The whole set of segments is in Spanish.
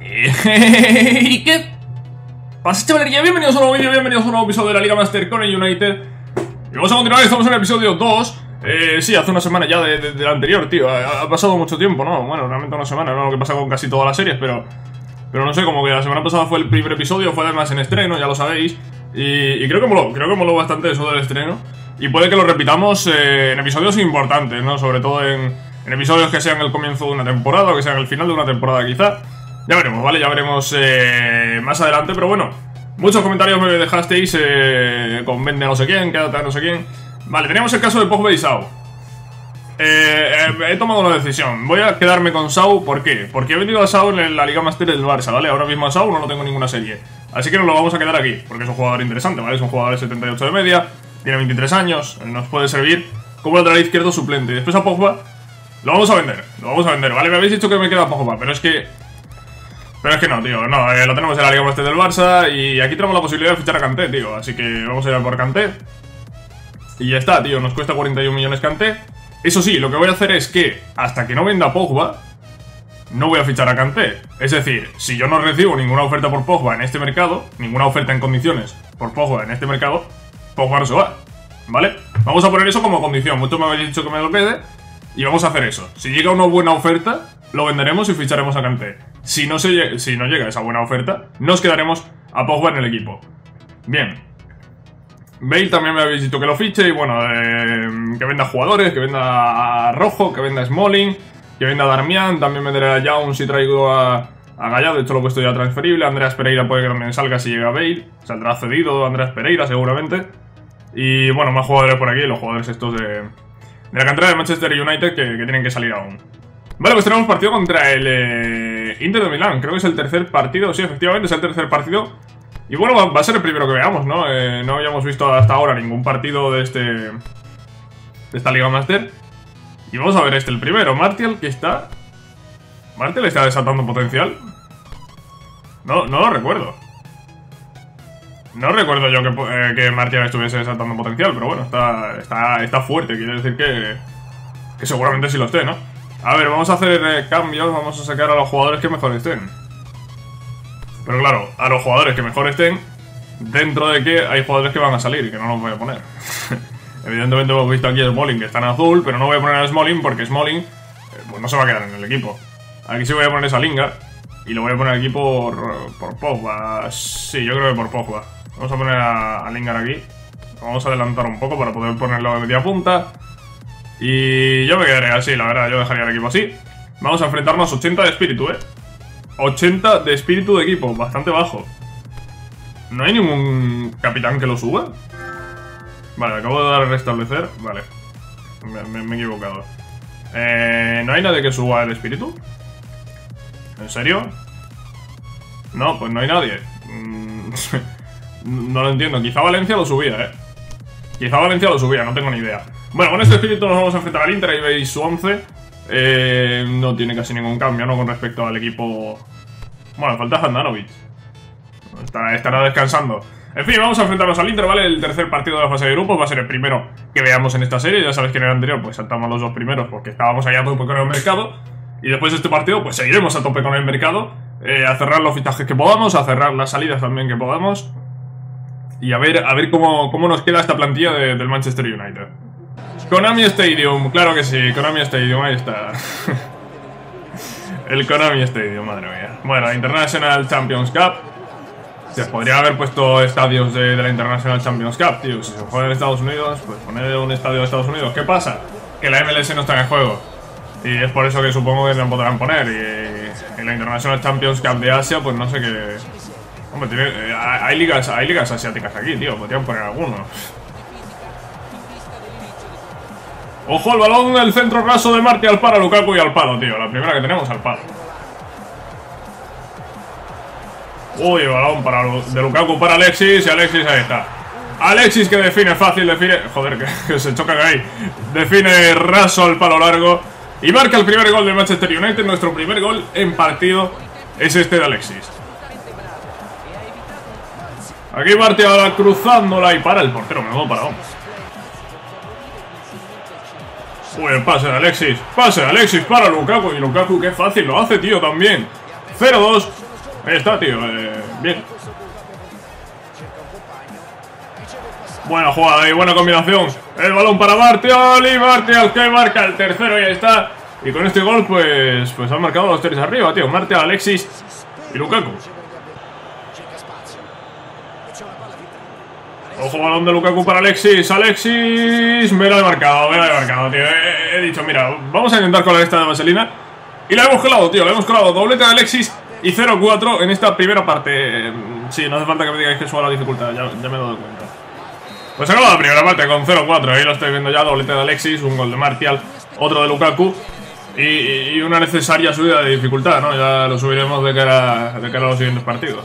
¿Y qué pasa, chavalería? Bienvenidos a un nuevo vídeo, bienvenidos a un nuevo episodio de la Liga Master con el United. Y vamos a continuar, estamos en el episodio 2. Eh, sí, hace una semana ya de, de, la anterior, tío. Ha, pasado mucho tiempo, ¿no? Bueno, realmente una semana, no lo que pasa con casi todas las series, pero... Pero no sé, como que la semana pasada fue el primer episodio, fue además en estreno, ya lo sabéis. Y, y creo que moló, creo que moló bastante eso del estreno. Y puede que lo repitamos eh, en episodios importantes, ¿no? Sobre todo en, en, episodios que sean el comienzo de una temporada o que sean el final de una temporada quizá. Ya veremos, ¿vale? Ya veremos eh, más adelante, pero bueno. Muchos comentarios me dejasteis eh, con vende no sé quién, quédate a no sé quién. Vale, teníamos el caso de Pogba y Sau. Eh, he tomado una decisión. Voy a quedarme con Sau. ¿Por qué? Porque he vendido a Sau en la Liga Master del Barça, ¿vale? Ahora mismo a Sau no lo tengo en ninguna serie. Así que nos lo vamos a quedar aquí, porque es un jugador interesante, ¿vale? Es un jugador de 78 de media, tiene 23 años, nos puede servir como lateral izquierdo suplente. Después a Pogba lo vamos a vender, lo vamos a vender, ¿vale? Me habéis dicho que me queda Pogba, pero es que... Pero es que no, tío, no, eh, lo tenemos en la Liga Master del Barça y aquí tenemos la posibilidad de fichar a Kanté, tío. Así que vamos a ir a por Kanté. Y ya está, tío, nos cuesta 41 millones Kanté. Eso sí, lo que voy a hacer es que, hasta que no venda Pogba, no voy a fichar a Kanté. Es decir, si yo no recibo ninguna oferta por Pogba en este mercado, ninguna oferta en condiciones por Pogba en este mercado, Pogba no se va. ¿Vale? Vamos a poner eso como condición. Muchos me habéis dicho que me lo quede. Y vamos a hacer eso. Si llega una buena oferta, lo venderemos y ficharemos a Kanté. Si no, se, si no llega esa buena oferta, nos quedaremos a Pogba en el equipo. Bien. Bale también me habéis dicho que lo fiche y bueno, eh, que venda jugadores, que venda a Rojo, que venda a Smalling, que venda a Darmian, también venderé a Young si traigo a, a Gallardo, de hecho lo he puesto ya transferible, Andreas Pereira puede que también salga si llega Bale, saldrá cedido Andreas Pereira seguramente. Y bueno, más jugadores por aquí, los jugadores estos de, de la cantera de Manchester United que, que, tienen que salir aún. Vale, pues tenemos partido contra el eh, Inter de Milán, creo que es el tercer partido, sí, efectivamente es el tercer partido. Y bueno, va, a ser el primero que veamos, ¿no? Eh, no habíamos visto hasta ahora ningún partido de este... De esta Liga Master. Y vamos a ver este, el primero. Martial, que está... ¿Martial está desatando potencial? No, no lo recuerdo. No recuerdo yo que, eh, que Martial estuviese desatando potencial, pero bueno, está, está, está fuerte. Quiere decir que, que seguramente sí lo esté, ¿no? A ver, vamos a hacer eh, cambios. Vamos a sacar a los jugadores que mejor estén. Pero claro, a los jugadores que mejor estén, dentro de que hay jugadores que van a salir y que no los voy a poner. Evidentemente hemos visto aquí a Smalling que está en azul, pero no voy a poner a Smalling porque Smalling eh, pues no se va a quedar en el equipo. Aquí sí voy a poner esa Linga y lo voy a poner aquí por, por Pogba. Sí, yo creo que por Pogba. Vamos a poner a, a Lingard aquí. Vamos a adelantar un poco para poder ponerlo de media punta. Y yo me quedaré así, la verdad, yo dejaría el equipo así. Vamos a enfrentarnos 80 de espíritu, ¿eh? 80 de espíritu de equipo, bastante bajo. ¿No hay ningún capitán que lo suba? Vale, acabo de dar a restablecer. Vale. Me, he equivocado. Eh, ¿No hay nadie que suba el espíritu? ¿En serio? No, pues no hay nadie. no lo entiendo. Quizá Valencia lo subía, ¿eh? Quizá Valencia lo subía, no tengo ni idea. Bueno, con este espíritu nos vamos a enfrentar al Inter. Ahí veis su 11. Eh, no tiene casi ningún cambio, ¿no? Con respecto al equipo... Bueno, falta Handanovic. Estará, descansando. En fin, vamos a enfrentarnos al Inter, ¿vale? El tercer partido de la fase de grupos va a ser el primero que veamos en esta serie. Ya sabéis que en el anterior pues saltamos los dos primeros porque estábamos allá tope con el mercado. Y después de este partido pues seguiremos a tope con el mercado. Eh, a cerrar los fichajes que podamos, a cerrar las salidas también que podamos. Y a ver, a ver cómo, cómo nos queda esta plantilla de, del Manchester United. Konami Stadium, claro que sí, Konami Stadium, ahí está. el Konami Stadium, madre mía. Bueno, International Champions Cup. Se podría haber puesto estadios de, la International Champions Cup, tío. Si se juega en Estados Unidos, pues poner un estadio de Estados Unidos. ¿Qué pasa? Que la MLS no está en el juego. Y es por eso que supongo que no podrán poner. Y en la International Champions Cup de Asia, pues no sé qué. Hombre, tiene, eh, hay, ligas, hay ligas asiáticas aquí, tío. Podrían poner algunos. Ojo el balón del centro raso de Martial para Lukaku y al palo, tío. La primera que tenemos al palo. Uy, balón para, de Lukaku para Alexis y Alexis ahí está. Alexis que define fácil, define... Joder, que, que se chocan ahí. Define raso al palo largo. Y marca el primer gol de Manchester United. Nuestro primer gol en partido es este de Alexis. Aquí Martial cruzándola y para el portero. Me voy para vamos. Uy, el pase de Alexis. Pase de Alexis para Lukaku. Y Lukaku, qué fácil lo hace, tío, también. 0-2. Ahí está, tío. Eh, bien. Buena jugada y buena combinación. El balón para Martial y Martial que marca el tercero y ahí está. Y con este gol, pues, pues han marcado los tres arriba, tío. Martial, Alexis y Lukaku. Ojo, balón de Lukaku para Alexis. Alexis, me lo he marcado, me lo he marcado, tío. He, dicho, mira, vamos a intentar colar esta de vaselina. Y la hemos colado, tío, la hemos colado. Doblete de Alexis y 0-4 en esta primera parte. Sí, no hace falta que me digáis que suba la dificultad, ya, me he dado cuenta. Pues acaba la primera parte con 0-4, ahí lo estoy viendo ya. Doblete de Alexis, un gol de Martial, otro de Lukaku. Y, una necesaria subida de dificultad, ¿no? Ya lo subiremos de cara, de cara a los siguientes partidos.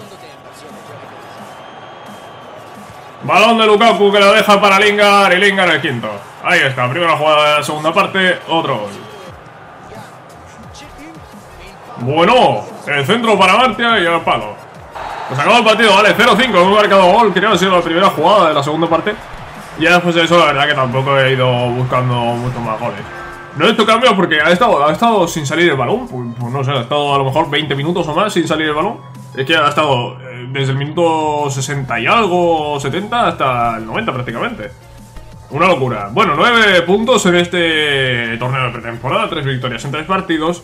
Balón de Lukaku que la deja para Lingard y Lingard el quinto. Ahí está, primera jugada de la segunda parte, otro gol. Bueno, el centro para Martia y el palo. Pues acabó el partido, vale, 0-5, hemos marcado gol, creo que ha sido la primera jugada de la segunda parte. Y después de eso, la verdad que tampoco he ido buscando muchos más goles. No he hecho cambios porque ha estado, ha estado sin salir el balón, pues, pues no sé, ha estado a lo mejor 20 minutos o más sin salir el balón. Es que ha estado eh, desde el minuto 60 y algo, 70 hasta el 90 prácticamente. Una locura. Bueno, 9 puntos en este torneo de pretemporada, 3 victorias en 3 partidos.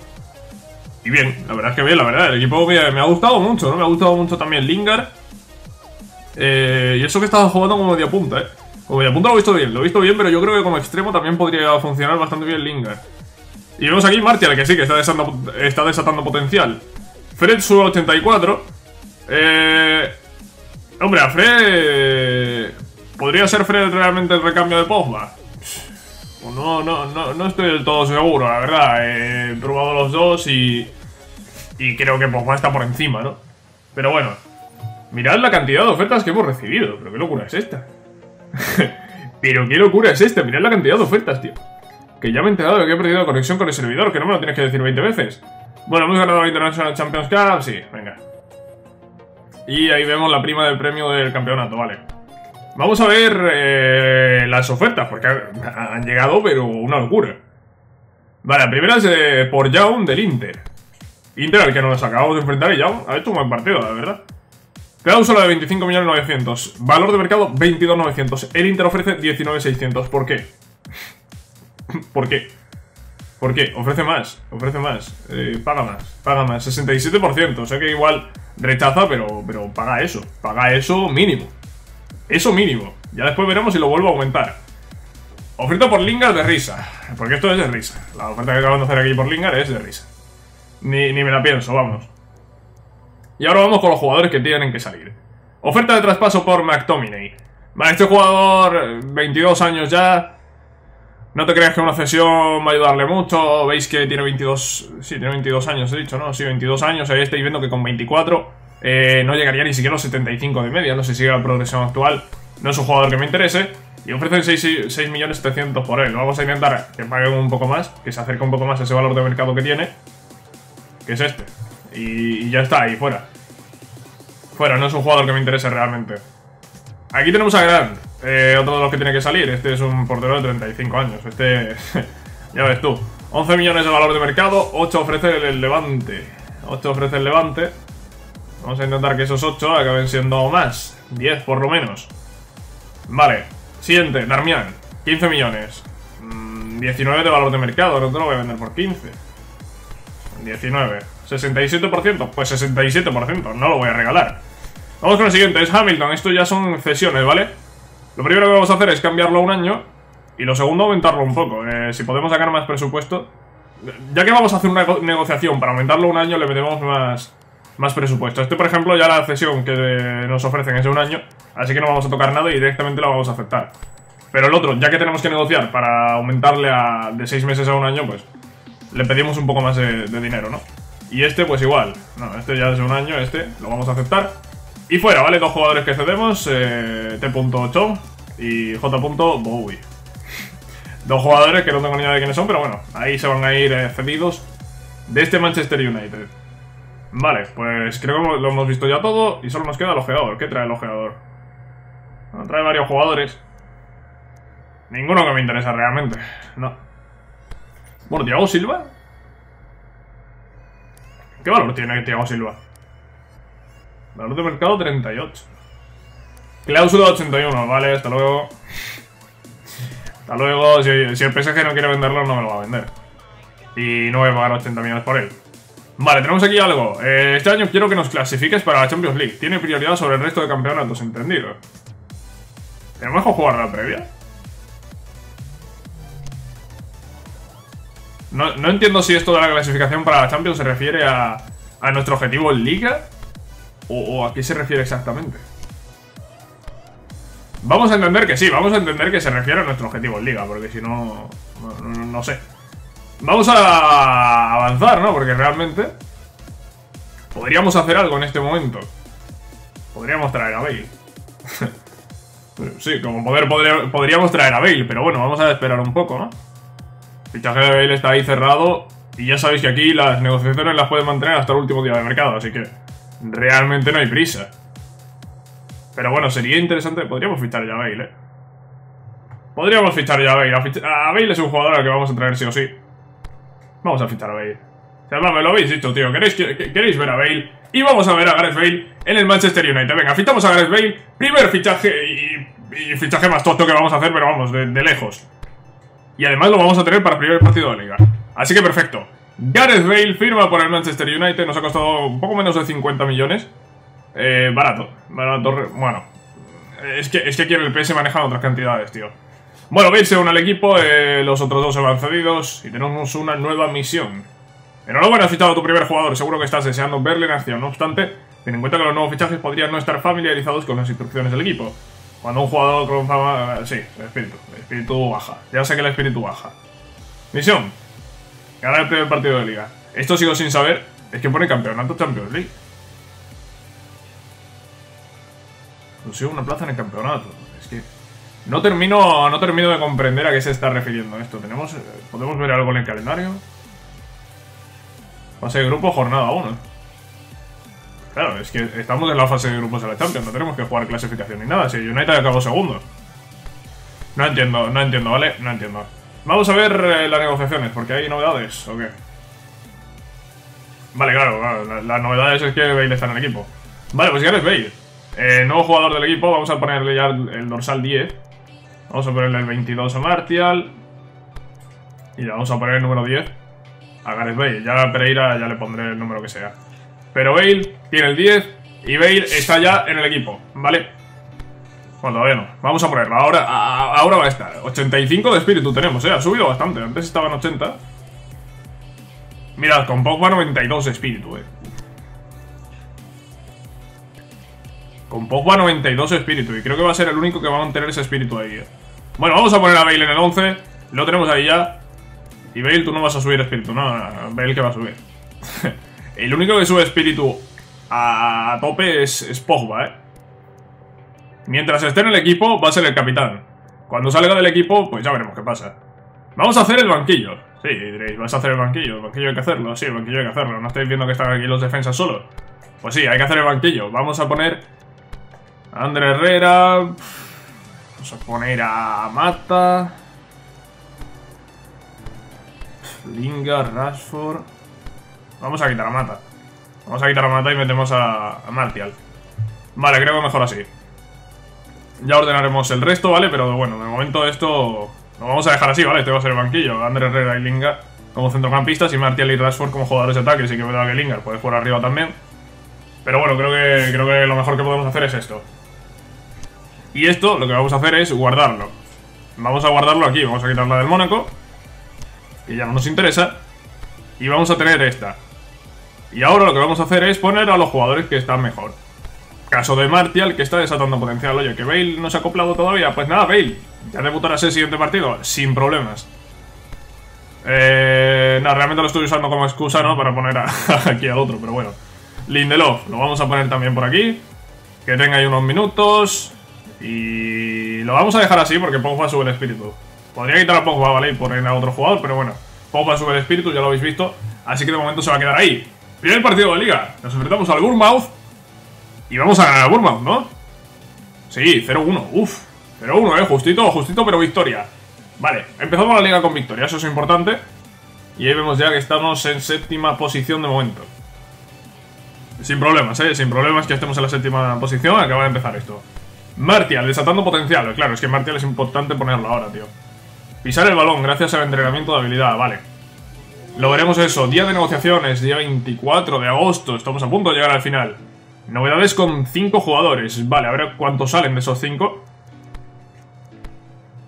Y bien, la verdad es que bien, la verdad, el equipo me, ha gustado mucho, ¿no? Me ha gustado mucho también Lingard. Eh, y eso que estaba jugando como media punta, ¿eh? Como media punta lo he visto bien, lo he visto bien, pero yo creo que como extremo también podría funcionar bastante bien Lingard. Y vemos aquí Martial, que sí, que está desatando, potencial. Fred sube a 84. Eh, hombre, a Fred... ¿Podría ser Fred realmente el recambio de Pogba? No, no, no, no estoy del todo seguro, la verdad. He probado los dos y... Y creo que Pogba está por encima, ¿no? Pero bueno. Mirad la cantidad de ofertas que hemos recibido. Pero qué locura es esta. Pero qué locura es esta. Mirad la cantidad de ofertas, tío. Que ya me he enterado de que he perdido conexión con el servidor. Que no me lo tienes que decir 20 veces. Bueno, hemos ganado la International Champions Cup, sí, venga. Y ahí vemos la prima del premio del campeonato, vale. Vamos a ver eh, las ofertas, porque han llegado, pero una locura. Vale, la primera es eh, por Jaun del Inter. Inter, al que nos acabamos de enfrentar, y Jaun ha hecho un buen partido, la verdad. Cláusula de 25.900.000. Valor de mercado 22.900. El Inter ofrece 19.600. ¿Por qué? ¿Por qué? ¿Por qué? Ofrece más, ofrece más, eh, paga más, paga más, 67%, sé que igual rechaza, pero, pero paga eso, paga eso mínimo, eso mínimo, ya después veremos si lo vuelvo a aumentar. Oferta por Lingard de risa, porque esto es de risa, la oferta que acaban de hacer aquí por Lingard es de risa. Ni, ni me la pienso, vamos. Y ahora vamos con los jugadores que tienen que salir. Oferta de traspaso por McTominay. Vale, este jugador, 22 años ya, no te creas que una cesión va a ayudarle mucho. Veis que tiene 22... Sí, tiene 22 años, he dicho, ¿no? Sí, 22 años. Ahí estáis viendo que con 24 eh, no llegaría ni siquiera a los 75 de media. No sé si sigue la progresión actual. No es un jugador que me interese. Y ofrecen 6.700.000 por él. Vamos a intentar que paguen un poco más. Que se acerque un poco más a ese valor de mercado que tiene. Que es este. Y, y ya está, ahí fuera. Fuera, no es un jugador que me interese realmente. Aquí tenemos a Grant, eh, otro de los que tiene que salir. Este es un portero de 35 años. Este, ya ves tú. 11 millones de valor de mercado, 8 ofrece el Levante. 8 ofrece el Levante. Vamos a intentar que esos 8 acaben siendo más. 10 por lo menos. Vale. Siguiente, Darmian. 15 millones. 19 mm, de valor de mercado, no te lo voy a vender por 15. 19. 67%, pues 67%, no lo voy a regalar. Vamos con el siguiente, es Hamilton. Esto ya son cesiones, ¿vale? Lo primero que vamos a hacer es cambiarlo a un año. Y lo segundo, aumentarlo un poco. Eh, si podemos sacar más presupuesto. Ya que vamos a hacer una negociación para aumentarlo un año, le metemos más, más presupuesto. Este, por ejemplo, ya la cesión que nos ofrecen es de un año. Así que no vamos a tocar nada y directamente la vamos a aceptar. Pero el otro, ya que tenemos que negociar para aumentarle a, de 6 meses a un año, pues le pedimos un poco más de, de dinero, ¿no? Y este, pues igual. No, este ya es un año, este lo vamos a aceptar. Y fuera, ¿vale? Dos jugadores que cedemos, eh, T.8 y J.Bowie. Dos jugadores que no tengo ni idea de quiénes son, pero bueno, ahí se van a ir eh, cedidos de este Manchester United. Vale, pues creo que lo hemos visto ya todo y solo nos queda el ojeador. ¿Qué trae el ojeador? trae varios jugadores. Ninguno que me interesa realmente. No. Bueno, Thiago Silva. ¿Qué valor tiene Thiago Silva? Valor de mercado 38. Cláusula 81, vale, hasta luego. Hasta luego, si, el PSG no quiere venderlo, no me lo va a vender. Y no voy a pagar 80 millones por él. Vale, tenemos aquí algo. Eh, este año quiero que nos clasifiques para la Champions League. Tiene prioridad sobre el resto de campeonatos, entendido. ¿Tenemos que jugar la previa? No, entiendo si esto de la clasificación para la Champions se refiere a, a nuestro objetivo en Liga o, a qué se refiere exactamente. Vamos a entender que sí, vamos a entender que se refiere a nuestro objetivo en Liga, porque si no, no, no, sé. Vamos a avanzar, ¿no? Porque realmente podríamos hacer algo en este momento. Podríamos traer a Bale. sí, como poder, podríamos traer a Bale, pero bueno, vamos a esperar un poco, ¿no? Fichaje de Bale está ahí cerrado y ya sabéis que aquí las negociaciones las pueden mantener hasta el último día de mercado, así que realmente no hay prisa. Pero bueno, sería interesante, podríamos fichar ya a Bale, ¿eh? Podríamos fichar ya a Bale. A Bale es un jugador al que vamos a traer sí o sí. Vamos a fichar a Bale. O sea, me lo habéis dicho, tío. ¿Queréis, ¿Queréis ver a Bale? Y vamos a ver a Gareth Bale en el Manchester United. Venga, fichamos a Gareth Bale. Primer fichaje y, y fichaje más tonto que vamos a hacer, pero vamos, de, lejos. Y además lo vamos a tener para el primer partido de Liga. Así que perfecto. Gareth Bale firma por el Manchester United. Nos ha costado un poco menos de 50 millones. Eh, barato. Barato. Bueno. Es que, es que aquí en el PS manejan otras cantidades, tío. Bueno, Bale se une al equipo, eh, los otros dos se van cedidos y tenemos una nueva misión. Enhorabuena, has fichado a tu primer jugador, seguro que estás deseando verle en acción. No obstante, ten en cuenta que los nuevos fichajes podrían no estar familiarizados con las instrucciones del equipo. Cuando un jugador con fama... Sí, el espíritu. El espíritu baja. Ya sé que el espíritu baja. Misión. Ganar el primer partido de liga. Esto sigo sin saber. Es que pone campeonato Champions League. Consigo una plaza en el campeonato. Es que... No termino, no termino de comprender a qué se está refiriendo esto. ¿Tenemos, ¿Podemos ver algo en el calendario? Fase de grupo, jornada 1. Claro, es que estamos en la fase de grupos de la Champions, no tenemos que jugar clasificación ni nada. Si United acabó segundo. No entiendo, no entiendo, ¿vale? No entiendo. Vamos a ver eh, las negociaciones, porque hay novedades, ¿o qué? Vale, claro, claro las la novedades es que Bale está en el equipo. Vale, pues ya eres Bale. Eh, nuevo jugador del equipo, vamos a ponerle ya el dorsal 10. Vamos a ponerle el 22 a Martial. Y le vamos a poner el número 10 a Gareth Bale. Ya a Pereira ya le pondré el número que sea. Pero Bale tiene el 10 y Bale está ya en el equipo, ¿vale? Bueno, todavía no. Vamos a ponerlo. Ahora, ahora va a estar. 85 de espíritu tenemos, ¿eh? Ha subido bastante. Antes estaban 80. Mirad, con Pogba 92 de espíritu, ¿eh? Con Pogba 92 espíritu. Y creo que va a ser el único que va a mantener ese espíritu ahí, ¿eh? Bueno, vamos a poner a Bale en el 11. Lo tenemos ahí ya. Y Bale, tú no vas a subir espíritu. No, no, no Bale que va a subir. el único que sube espíritu a, tope es, es, Pogba, ¿eh? Mientras esté en el equipo, va a ser el capitán. Cuando salga del equipo, pues ya veremos qué pasa. Vamos a hacer el banquillo. Sí, diréis, ¿vas a hacer el banquillo? ¿El banquillo hay que hacerlo? Sí, el banquillo hay que hacerlo. ¿No estáis viendo que están aquí los defensas solos? Pues sí, hay que hacer el banquillo. Vamos a poner a Ander Herrera... Vamos a poner a Mata... Lingard, Rashford... Vamos a quitar a Mata. Vamos a quitar a Mata y metemos a, Martial. Vale, creo que mejor así. Ya ordenaremos el resto, ¿vale? Pero bueno, de momento esto lo vamos a dejar así, ¿vale? Este va a ser el banquillo. Ander Herrera y Lingard como centrocampistas y Martial y Rashford como jugadores de ataque. Así que verdad que Lingard puede jugar arriba también. Pero bueno, creo que, creo que lo mejor que podemos hacer es esto. Y esto lo que vamos a hacer es guardarlo. Vamos a guardarlo aquí, vamos a quitarla del Mónaco. Que ya no nos interesa. Y vamos a tener esta. Y ahora lo que vamos a hacer es poner a los jugadores que están mejor. Caso de Martial, que está desatando potencial. Oye, que Bale no se ha acoplado todavía. Pues nada, Bale. Ya debutarás el siguiente partido. Sin problemas. Eh, nada, realmente lo estoy usando como excusa, ¿no? Para poner aquí al otro, pero bueno. Lindelof, lo vamos a poner también por aquí. Que tenga ahí unos minutos. Y lo vamos a dejar así porque Pogba sube el espíritu. Podría quitar a Pogba, ¿vale? Y poner a otro jugador, pero bueno. Pogba sube el espíritu, ya lo habéis visto. Así que de momento se va a quedar ahí. Primer partido de liga. Nos enfrentamos al Bournemouth. Y vamos a ganar a Bournemouth, ¿no? Sí, 0-1. Uf. 0-1, eh. Justito, justito, pero victoria. Vale, empezamos la liga con victoria. Eso es importante. Y ahí vemos ya que estamos en séptima posición de momento. Sin problemas, ¿eh? Sin problemas que estemos en la séptima posición. Acaba de empezar esto. Martial, desatando potencial. Claro, es que Martial es importante ponerlo ahora, tío. Pisar el balón gracias al entrenamiento de habilidad, vale. Lo veremos eso. Día de negociaciones, día 24 de agosto. Estamos a punto de llegar al final. Novedades con 5 jugadores. Vale, a ver cuántos salen de esos 5.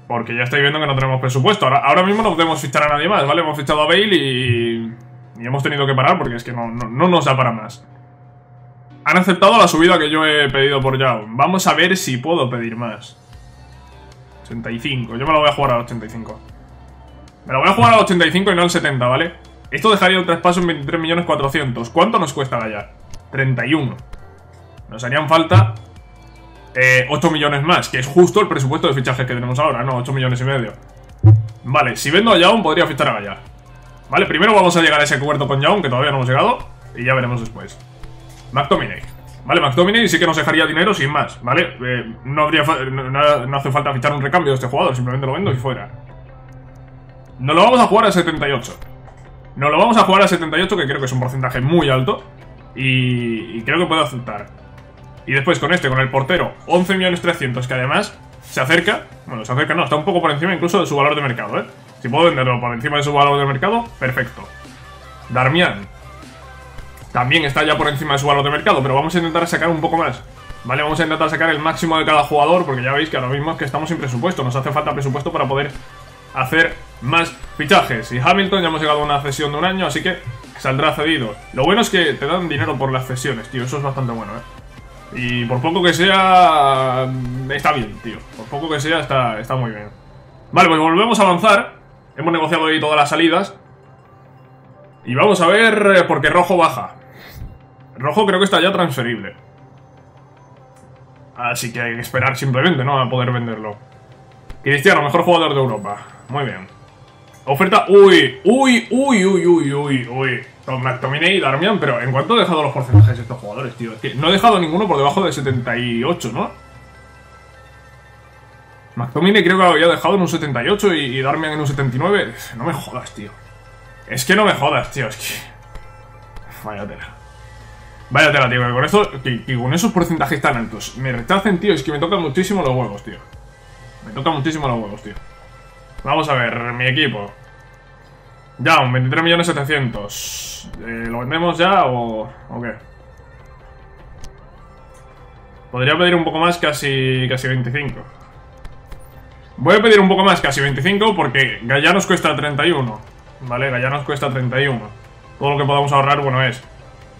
Porque ya estáis viendo que no tenemos presupuesto. Ahora, mismo no podemos fichar a nadie más, ¿vale? Hemos fichado a Bale y... Y hemos tenido que parar porque es que no, no, nos da para más. Han aceptado la subida que yo he pedido por Yao. Vamos a ver si puedo pedir más. 85. Yo me lo voy a jugar a 85. Me lo voy a jugar a 85 y no al 70, ¿vale? Esto dejaría el traspaso en 23.400.000. ¿Cuánto nos cuesta Gallar? 31. Nos harían falta eh, 8 millones más, que es justo el presupuesto de fichajes que tenemos ahora, ¿no? 8 millones y medio. Vale, si vendo a Yaun podría fichar a Gallar. Vale, primero vamos a llegar a ese cubierto con Yaun, que todavía no hemos llegado, y ya veremos después. McTominay. Vale, McTominay sí que nos dejaría dinero sin más, ¿vale? Eh, no, habría no, hace falta fichar un recambio de este jugador, simplemente lo vendo y fuera. Nos lo vamos a jugar a 78. Nos lo vamos a jugar a 78, que creo que es un porcentaje muy alto. Y, creo que puedo aceptar. Y después con este, con el portero, 11.300.000, que además se acerca. Bueno, se acerca, no, está un poco por encima incluso de su valor de mercado, ¿eh? Si puedo venderlo por encima de su valor de mercado, perfecto. Darmian. También está ya por encima de su valor de mercado, pero vamos a intentar sacar un poco más. Vale, vamos a intentar sacar el máximo de cada jugador, porque ya veis que ahora mismo es que estamos sin presupuesto. Nos hace falta presupuesto para poder hacer más fichajes. Y Hamilton ya hemos llegado a una cesión de un año, así que saldrá cedido. Lo bueno es que te dan dinero por las cesiones, tío. Eso es bastante bueno, ¿eh? Y por poco que sea... Está bien, tío. Por poco que sea, está, está muy bien. Vale, pues volvemos a avanzar. Hemos negociado ahí todas las salidas. Y vamos a ver... Eh, porque rojo baja. Rojo creo que está ya transferible. Así que hay que esperar simplemente, ¿no? A poder venderlo. Cristiano, mejor jugador de Europa. Muy bien. Oferta... Uy, uy, uy, uy, uy, uy, uy. McTominay y Darmian, pero ¿en cuánto he dejado los porcentajes de estos jugadores, tío? Es que no he dejado ninguno por debajo de 78, ¿no? McTominay creo que lo había dejado en un 78 y, Darmian en un 79. No me jodas, tío. Es que no me jodas, tío. Es que... Vaya tela. Vaya tela, tío. con, eso, que con esos porcentajes tan altos me rechacen, tío. Es que me tocan muchísimo los huevos, tío. Me toca muchísimo los huevos, tío. Vamos a ver, mi equipo. Ya, un 23.700.000. Eh, ¿Lo vendemos ya o, o qué? Podría pedir un poco más, casi, casi 25. Voy a pedir un poco más, casi 25, porque Gaya nos cuesta 31. ¿Vale? Gaya nos cuesta 31. Todo lo que podamos ahorrar, bueno, es...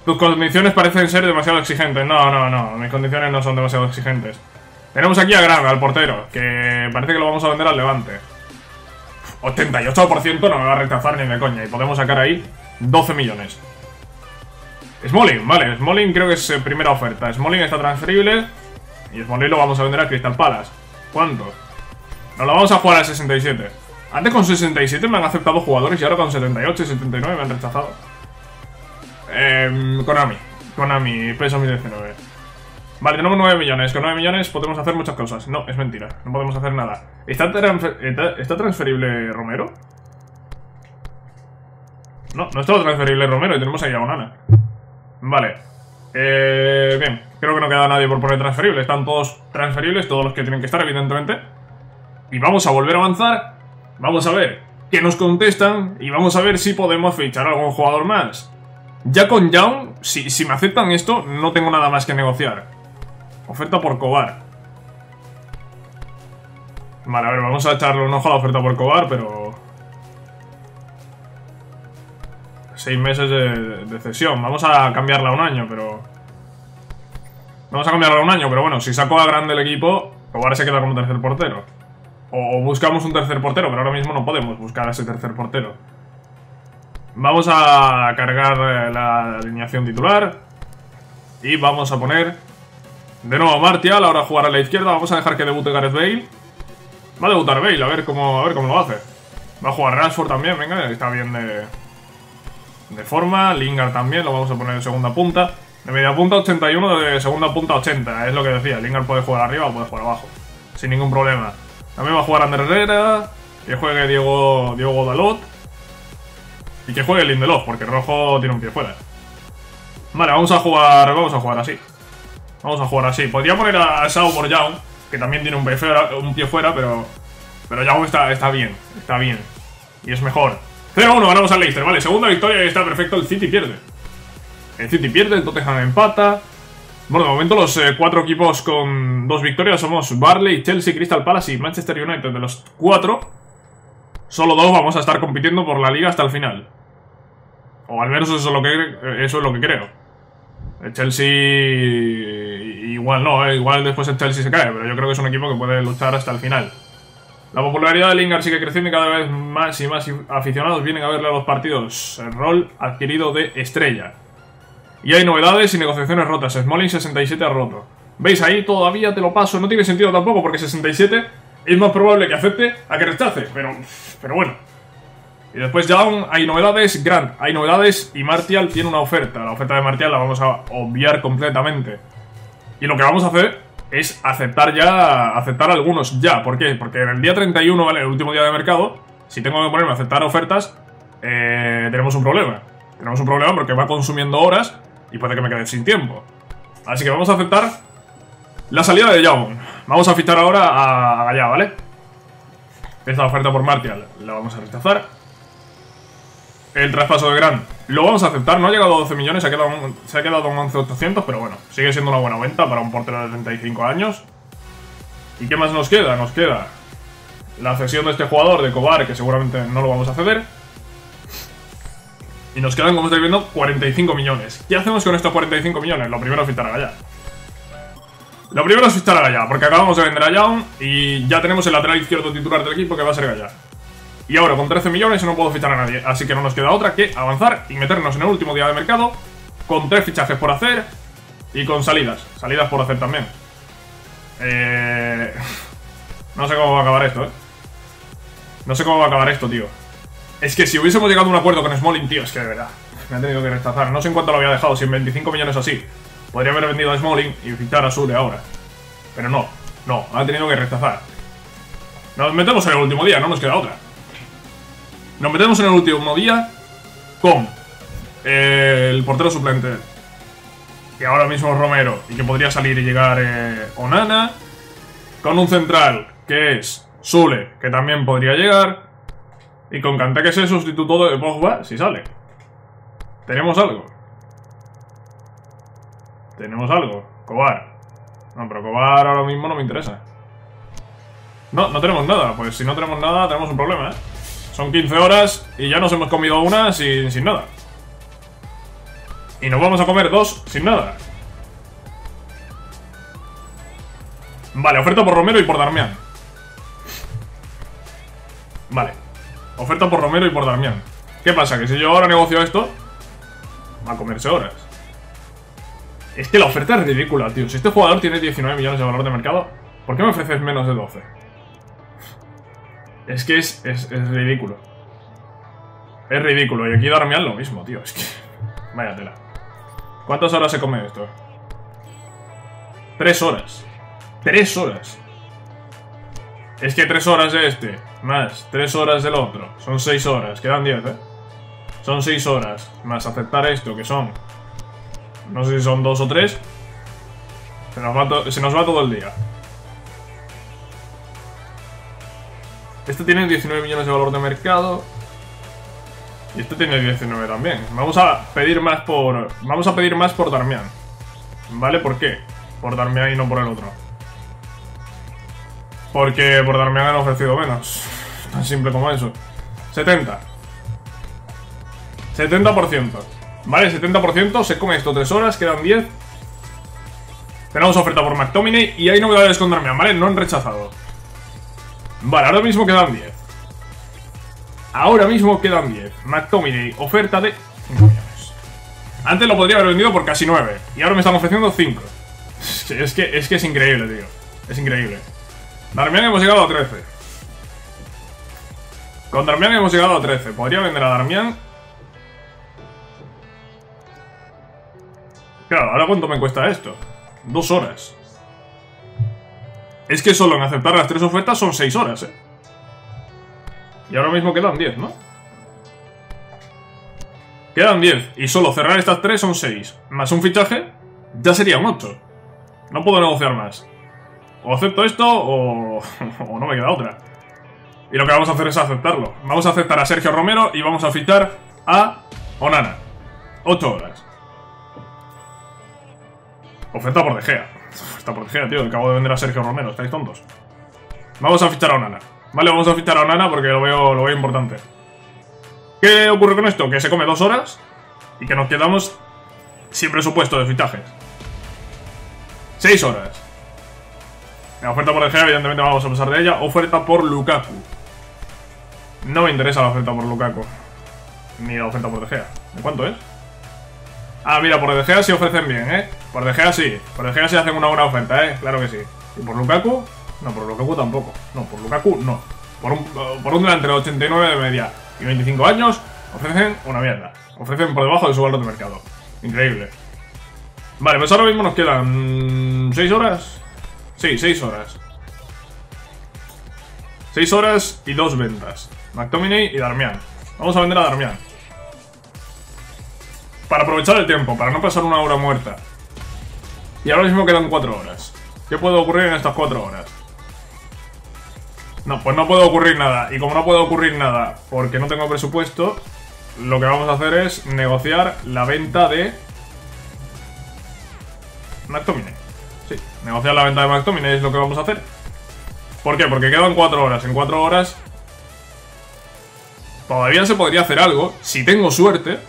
Tus condiciones parecen ser demasiado exigentes. No, no, no. Mis condiciones no son demasiado exigentes. Tenemos aquí a Gran, al portero, que parece que lo vamos a vender al Levante. 88% no me va a rechazar ni de coña. Y podemos sacar ahí 12 millones. Smalling, vale, Smalling creo que es eh, primera oferta. Smalling está transferible. Y Smalling lo vamos a vender a Crystal Palace. ¿Cuánto? Nos lo vamos a jugar al 67. Antes con 67 me han aceptado jugadores y ahora con 78 y 79 me han rechazado. Eh, Konami. Konami, peso 1019. Vale, tenemos 9 millones. Con 9 millones podemos hacer muchas cosas. No, es mentira. No podemos hacer nada. ¿Está, ¿está transferible Romero? No, no está transferible Romero y tenemos ahí a Onana. Vale. Eh, bien, creo que no queda nadie por poner transferible. Están todos transferibles, todos los que tienen que estar, evidentemente. Y vamos a volver a avanzar. Vamos a ver qué nos contestan y vamos a ver si podemos fichar a algún jugador más. Ya con Young, si, si me aceptan esto, no tengo nada más que negociar. Oferta por Cobar. Vale, a ver, vamos a echarle un ojo a la oferta por Cobar, pero... Seis meses de, cesión. Vamos a cambiarla a un año, pero... Vamos a cambiarla a un año, pero bueno, si saco a grande el equipo, Cobar se queda como tercer portero. O, buscamos un tercer portero, pero ahora mismo no podemos buscar a ese tercer portero. Vamos a cargar eh, la alineación titular. Y vamos a poner de nuevo Martial, ahora jugar a la izquierda. Vamos a dejar que debute Gareth Bale. Va a debutar Bale, a ver cómo, a ver cómo lo hace. Va a jugar Rashford también, venga, está bien de, de forma. Lingard también, lo vamos a poner en segunda punta. De media punta 81, de segunda punta 80, es lo que decía. Lingard puede jugar arriba o puede jugar abajo, sin ningún problema. También va a jugar Ander Herrera, que juegue Diego, Diego Dalot. Y que juegue Lindelof, porque Rojo tiene un pie fuera. Vale, vamos a jugar. Vamos a jugar así. Vamos a jugar así. Podría poner a Sao por Young, que también tiene un pie fuera, un pie fuera pero. Pero Young está, está bien. Está bien. Y es mejor. 0-1, ganamos al Leicester. Vale, segunda victoria y está perfecto. El City pierde. El City pierde, el Tottenham empata. Bueno, de momento los eh, cuatro equipos con dos victorias somos Barley, Chelsea, Crystal Palace y Manchester United. De los cuatro, solo dos vamos a estar compitiendo por la liga hasta el final. O al menos eso es lo que, eh, eso es lo que creo. El Chelsea igual no, eh, igual después el Chelsea se cae, pero yo creo que es un equipo que puede luchar hasta el final. La popularidad de Lingard sigue creciendo y cada vez más y más aficionados vienen a verle a los partidos. El rol adquirido de estrella. Y hay novedades y negociaciones rotas. Smalling 67 ha roto. ¿Veis ahí? Todavía te lo paso. No tiene sentido tampoco porque 67 es más probable que acepte a que rechace. Pero, pero bueno. Y después Down, hay novedades. Grant, hay novedades. Y Martial tiene una oferta. La oferta de Martial la vamos a obviar completamente. Y lo que vamos a hacer es aceptar ya, aceptar algunos ya. ¿Por qué? Porque en el día 31, ¿vale? El último día de mercado, si tengo que ponerme a aceptar ofertas, eh, tenemos un problema. Tenemos un problema porque va consumiendo horas y puede que me quede sin tiempo. Así que vamos a aceptar la salida de Young. Vamos a fichar ahora a Gallá, ¿vale? Esta oferta por Martial la vamos a rechazar. El traspaso de Grant lo vamos a aceptar. No ha llegado a 12 millones, se ha quedado, se ha quedado en 11.800, pero bueno, sigue siendo una buena venta para un portero de 35 años. ¿Y qué más nos queda? Nos queda la cesión de este jugador, de Cobar, que seguramente no lo vamos a ceder. Y nos quedan, como estáis viendo, 45 millones. ¿Qué hacemos con estos 45 millones? Lo primero es fichar a Gallá. Lo primero es fichar a Gallá, porque acabamos de vender a Young y ya tenemos el lateral izquierdo titular del equipo que va a ser Gallá. Y ahora con 13 millones no puedo fichar a nadie, así que no nos queda otra que avanzar y meternos en el último día de mercado con tres fichajes por hacer y con salidas. Salidas por hacer también. Eh... No sé cómo va a acabar esto, ¿eh? No sé cómo va a acabar esto, tío. Es que si hubiésemos llegado a un acuerdo con Smalling, tío, es que de verdad, me ha tenido que rechazar. No sé en cuánto lo había dejado, si en 25 millones así. Podría haber vendido a Smalling y fichar a Sule ahora. Pero no, no, ha tenido que rechazar. Nos metemos en el último día, no nos queda otra. Nos metemos en el último día con eh, el portero suplente. Que ahora mismo es Romero y que podría salir y llegar eh, Onana. Con un central que es Sule, que también podría llegar. Y con Kanté que es el sustituto de Pogba, si sale. Tenemos algo. Tenemos algo. Cobar. No, pero Cobar ahora mismo no me interesa. No, no tenemos nada. Pues si no tenemos nada, tenemos un problema, ¿eh? Son 15 horas y ya nos hemos comido una sin, sin nada. Y nos vamos a comer dos sin nada. Vale, oferta por Romero y por Darmian. Vale. Oferta por Romero y por Darmian. ¿Qué pasa? Que si yo ahora negocio esto, va a comerse horas. Es que la oferta es ridícula, tío. Si este jugador tiene 19 millones de valor de mercado, ¿por qué me ofreces menos de 12? Es que es, es, ridículo. Es ridículo. Y aquí Darmian lo mismo, tío. Es que... Vaya tela. ¿Cuántas horas se come esto? Tres horas. Tres horas. Es que tres horas de este, más tres horas del otro. Son seis horas. Quedan diez, ¿eh? Son seis horas. Más aceptar esto, que son... No sé si son dos o tres. Se nos va todo el día. Este tiene 19 millones de valor de mercado. Y este tiene 19 también. Vamos a pedir más por... Vamos a pedir más por Darmian. ¿Vale? ¿Por qué? Por Darmian y no por el otro. Porque por Darmian han ofrecido menos. Tan simple como eso. 70. 70%. Vale, 70%. Se come esto 3 horas. Quedan 10. Tenemos oferta por McTominay. Y hay novedades con Darmian, ¿vale? No han rechazado. Vale, ahora mismo quedan 10. Ahora mismo quedan 10. McTominay, oferta de 5 millones. Antes lo podría haber vendido por casi 9. Y ahora me están ofreciendo 5. Es que, es que es increíble, tío. Es increíble. Darmian hemos llegado a 13. Con Darmian hemos llegado a 13. Podría vender a Darmian. Claro, ahora cuánto me cuesta esto. Dos horas. Es que solo en aceptar las tres ofertas son 6 horas, ¿eh? Y ahora mismo quedan 10, ¿no? Quedan 10 y solo cerrar estas 3 son 6. Más un fichaje, ya serían 8. No puedo negociar más. O acepto esto o, o no me queda otra. Y lo que vamos a hacer es aceptarlo. Vamos a aceptar a Sergio Romero y vamos a fichar a Onana. 8 horas. Oferta por De Gea. De Gea, tío. Acabo de vender a Sergio Romero. ¿Estáis tontos? Vamos a fichar a Onana. Vale, vamos a fichar a Onana porque lo veo, lo veo importante. ¿Qué ocurre con esto? Que se come dos horas y que nos quedamos sin presupuesto de fichajes. Seis horas. La oferta por De Gea, evidentemente vamos a pasar de ella. Oferta por Lukaku. No me interesa la oferta por Lukaku. Ni la oferta por De Gea. ¿De cuánto es? Ah, mira, por De sí ofrecen bien, ¿eh? Por De Gea sí. Por De Gea sí hacen una buena oferta, ¿eh? Claro que sí. ¿Y por Lukaku? No, por Lukaku tampoco. No, por Lukaku no. Por un, por un delantero de 89 de media y 25 años, ofrecen una mierda. Ofrecen por debajo de su valor de mercado. Increíble. Vale, pues ahora mismo nos quedan... ¿6 horas? Sí, 6 horas. 6 horas y 2 ventas. McTominay y Darmian. Vamos a vender a Darmian. Para aprovechar el tiempo, para no pasar una hora muerta. Y ahora mismo quedan 4 horas. ¿Qué puede ocurrir en estas 4 horas? No, pues no puede ocurrir nada. Y como no puede ocurrir nada porque no tengo presupuesto, lo que vamos a hacer es negociar la venta de... McTominay. Sí, negociar la venta de McTominay es lo que vamos a hacer. ¿Por qué? Porque quedan 4 horas. En 4 horas todavía se podría hacer algo, si tengo suerte.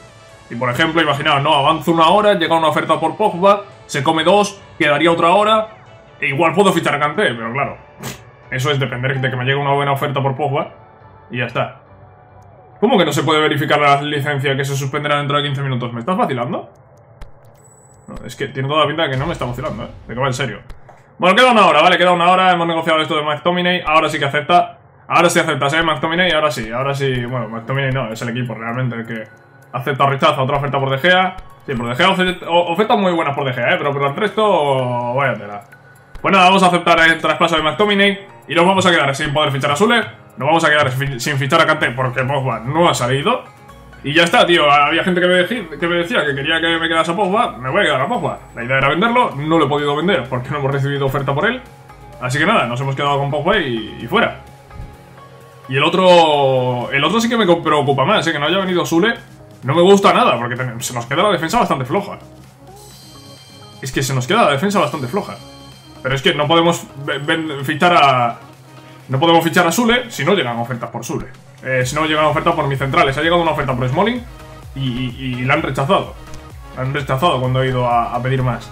Y por ejemplo, imaginaos, no, avanzo una hora, llega una oferta por Pogba, se come dos, quedaría otra hora, e igual puedo fichar a Kanté, pero claro, eso es depender de que me llegue una buena oferta por Pogba, y ya está. ¿Cómo que no se puede verificar la licencia que se suspenderá dentro de 15 minutos? ¿Me estás vacilando? No, es que tiene toda la pinta de que no me está vacilando, ¿eh? De que va en serio. Bueno, queda una hora, vale, queda una hora, hemos negociado esto de McTominay, ahora sí que acepta. Ahora sí aceptas, ¿eh? McTominay, ahora sí, ahora sí. Bueno, McTominay no, es el equipo realmente el que acepta o rechaza otra oferta por De. Sí, por De Gea ofertas muy buenas por De Gea, ¿eh? Pero por el resto, vaya tela. Pues nada, vamos a aceptar el traspaso de McTominay y nos vamos a quedar sin poder fichar a Sule. Nos vamos a quedar sin fichar a Kanté porque Pogba no ha salido. Y ya está, tío. Había gente que me, decía que, quería que me quedase a Pogba. Me voy a quedar a Pogba. La idea era venderlo. No lo he podido vender porque no hemos recibido oferta por él. Así que nada, nos hemos quedado con Pogba y fuera. Y el otro... El otro sí que me preocupa más, ¿eh? Que no haya venido Sule. No me gusta nada, porque se nos queda la defensa bastante floja. Es que se nos queda la defensa bastante floja. Pero es que no podemos fichar a... No podemos fichar a Sule si no llegan ofertas por Sule. Eh, si no llegan ofertas por mis centrales. Ha llegado una oferta por Smalling y, la han rechazado. La han rechazado cuando he ido a, pedir más.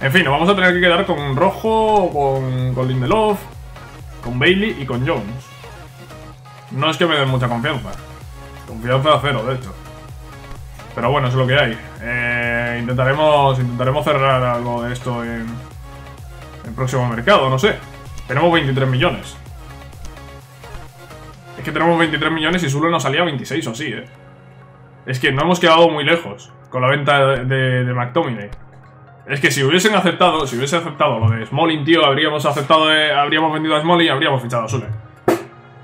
En fin, nos vamos a tener que quedar con Rojo, con, con Lindelof, con Bailey y con Jones. No es que me den mucha confianza. Confianza cero, de hecho. Pero bueno, es lo que hay. Eh, intentaremos, intentaremos cerrar algo de esto en el próximo mercado, no sé. Tenemos 23 millones. Es que tenemos 23 millones y solo nos salía 26 o así, eh. Es que no hemos quedado muy lejos con la venta de, de, McTominay. Es que si hubiesen aceptado, si hubiese aceptado lo de Smalling, tío, habríamos aceptado, eh, habríamos vendido a Smalling y habríamos fichado a Sule.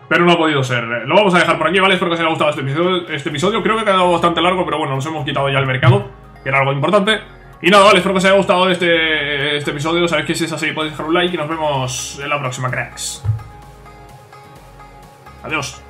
Pero no ha podido ser. Lo vamos a dejar por aquí, ¿vale? Espero que os haya gustado este episodio. Este episodio creo que ha quedado bastante largo, pero bueno, nos hemos quitado ya el mercado, que era algo importante. Y nada, vale, espero que os haya gustado este, este episodio. Sabéis que si es así podéis dejar un like y nos vemos en la próxima, cracks. Adiós.